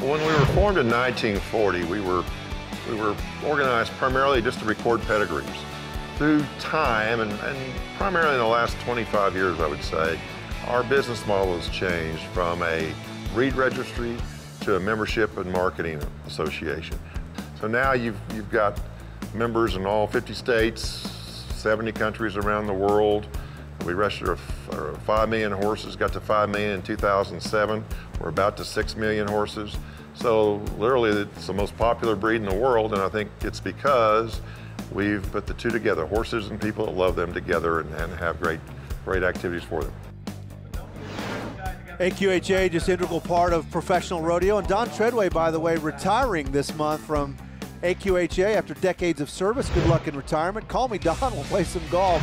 When we were formed in 1940, we were, we were organized primarily just to record pedigrees. Through time, and, and primarily in the last 25 years, I would say, our business model has changed from a breed registry to a membership and marketing association. So now you've, you've got members in all 50 states, 70 countries around the world. We registered 5 million horses, got to 5 million in 2007. We're about to 6 million horses. So literally it's the most popular breed in the world and I think it's because we've put the two together, horses and people that love them together and, and have great, great activities for them. AQHA, just integral part of professional rodeo. And Don Treadway, by the way, retiring this month from AQHA after decades of service. Good luck in retirement. Call me, Don. We'll play some golf.